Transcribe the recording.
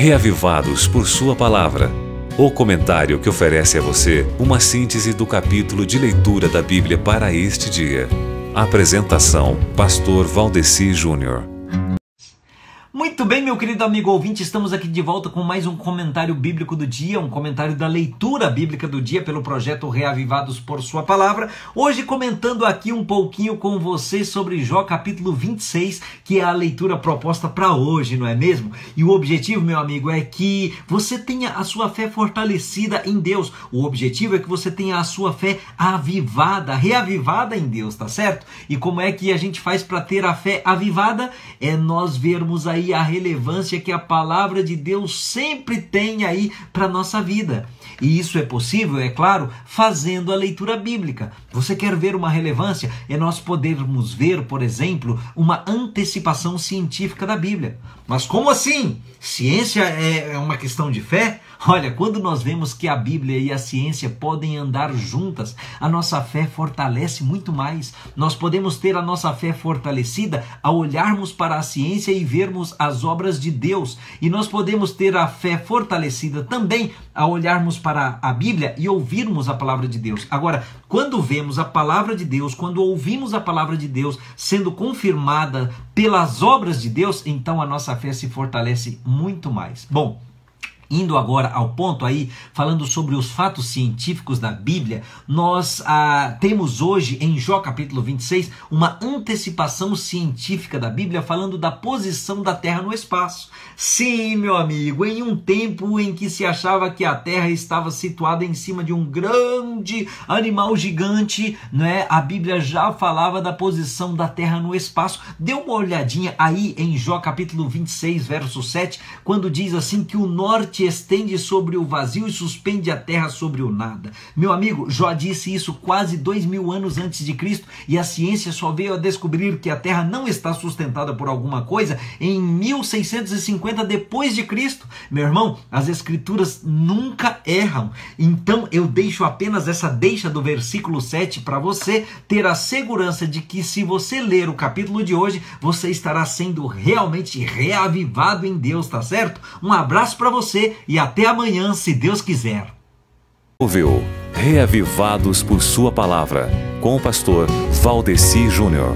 Reavivados por Sua Palavra. O comentário que oferece a você uma síntese do capítulo de leitura da Bíblia para este dia. Apresentação: Pastor Valdeci Júnior. Muito bem, meu querido amigo ouvinte, estamos aqui de volta com mais um comentário bíblico do dia, um comentário da leitura bíblica do dia pelo projeto Reavivados por Sua Palavra. Hoje comentando aqui um pouquinho com você sobre Jó capítulo 26, que é a leitura proposta para hoje, não é mesmo? E o objetivo, meu amigo, é que você tenha a sua fé fortalecida em Deus. O objetivo é que você tenha a sua fé avivada, reavivada em Deus, tá certo? E como é que a gente faz para ter a fé avivada? É nós vermos aí a relevância que a palavra de Deus sempre tem aí para nossa vida. E isso é possível, é claro, fazendo a leitura bíblica. Você quer ver uma relevância? É nós podermos ver, por exemplo, uma antecipação científica da Bíblia. Mas como assim? Ciência é, é uma questão de fé? Olha, quando nós vemos que a Bíblia e a ciência podem andar juntas, a nossa fé fortalece muito mais. Nós podemos ter a nossa fé fortalecida ao olharmos para a ciência e vermos as obras de Deus. E nós podemos ter a fé fortalecida também ao olharmos para a Bíblia e ouvirmos a palavra de Deus. Agora, quando vemos a palavra de Deus, quando ouvimos a palavra de Deus sendo confirmada pelas obras de Deus, então a nossa fé se fortalece muito mais. Bom, Indo agora ao ponto aí, falando sobre os fatos científicos da Bíblia, nós ah, temos hoje em Jó capítulo 26 uma antecipação científica da Bíblia falando da posição da Terra no espaço. Sim, meu amigo, em um tempo em que se achava que a Terra estava situada em cima de um grande animal gigante, né? a Bíblia já falava da posição da Terra no espaço. Dê uma olhadinha aí em Jó capítulo 26, verso 7, quando diz assim que o norte te estende sobre o vazio e suspende a terra sobre o nada. Meu amigo, Jó disse isso quase dois mil anos antes de Cristo e a ciência só veio a descobrir que a terra não está sustentada por alguma coisa em 1650 depois de Cristo. Meu irmão, as escrituras nunca erram. Então eu deixo apenas essa deixa do versículo 7 para você ter a segurança de que se você ler o capítulo de hoje, você estará sendo realmente reavivado em Deus, tá certo? Um abraço para e até amanhã, se Deus quiser. Ouviu Reavivados por Sua Palavra, com o pastor Valdeci Júnior.